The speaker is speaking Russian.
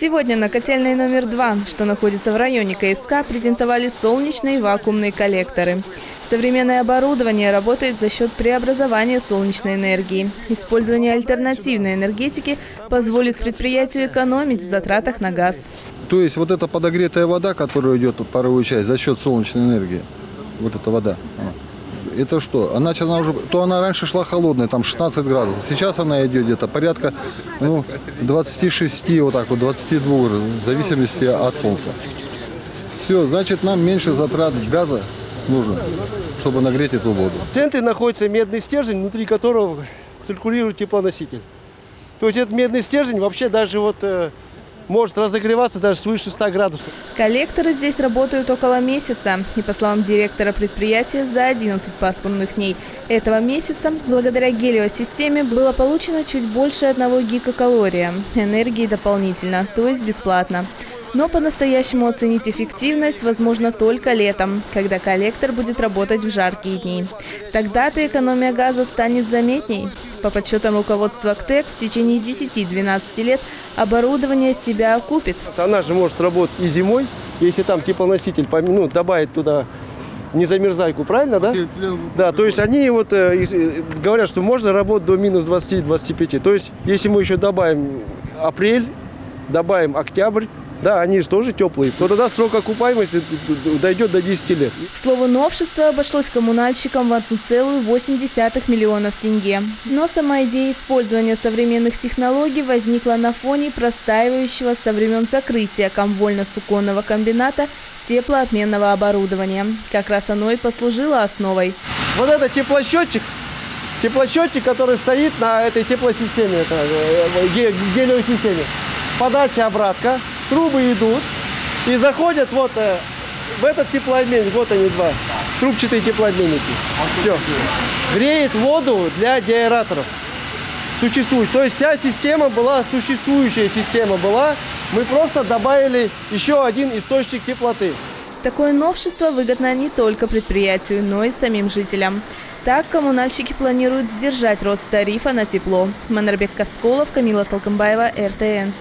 Сегодня на котельной номер два, что находится в районе КСК, презентовали солнечные вакуумные коллекторы. Современное оборудование работает за счет преобразования солнечной энергии. Использование альтернативной энергетики позволит предприятию экономить в затратах на газ. То есть вот эта подогретая вода, которая идет в паровую часть за счет солнечной энергии, вот эта вода, это что? Она, она уже, то она раньше шла холодная, там 16 градусов. Сейчас она идет где-то порядка ну, 26, вот так вот, 22, в зависимости от солнца. Все, значит, нам меньше затрат газа нужно, чтобы нагреть эту воду. В центре находится медный стержень, внутри которого циркулирует теплоноситель. То есть этот медный стержень вообще даже вот э, может разогреваться даже свыше 100 градусов. Коллекторы здесь работают около месяца. И по словам директора предприятия, за 11 паспортных дней этого месяца благодаря гелиосистеме было получено чуть больше одного гигакалория энергии дополнительно, то есть бесплатно. Но по-настоящему оценить эффективность возможно только летом, когда коллектор будет работать в жаркие дни. Тогда-то экономия газа станет заметней. По подсчетам руководства КТЭК, в течение 10-12 лет оборудование себя окупит. Она же может работать и зимой, если там теплоноситель ну, добавить туда не замерзайку, правильно, да? Да, то есть они вот э, э, говорят, что можно работать до минус 20-25. То есть если мы еще добавим апрель, добавим октябрь, да, они же тоже теплые. То тогда срок окупаемости дойдет до 10 лет. К слову, новшество обошлось коммунальщикам в 1,8 миллионов тенге. Но сама идея использования современных технологий возникла на фоне простаивающего со времен закрытия комвольно-суконного комбината теплоотменного оборудования. Как раз оно и послужило основой. Вот это теплосчетчик, теплосчетчик, который стоит на этой теплосистеме, это, э, гелиосистеме. Подача обратка, трубы идут и заходят вот э, в этот теплообменник. Вот они два. Трубчатые теплообменники. Все. Греет воду для деаэраторов. Существует. То есть вся система была, существующая система была. Мы просто добавили еще один источник теплоты. Такое новшество выгодно не только предприятию, но и самим жителям. Так, коммунальщики планируют сдержать рост тарифа на тепло. Манарбек Касколов, Камила Салкамбаева, РТН.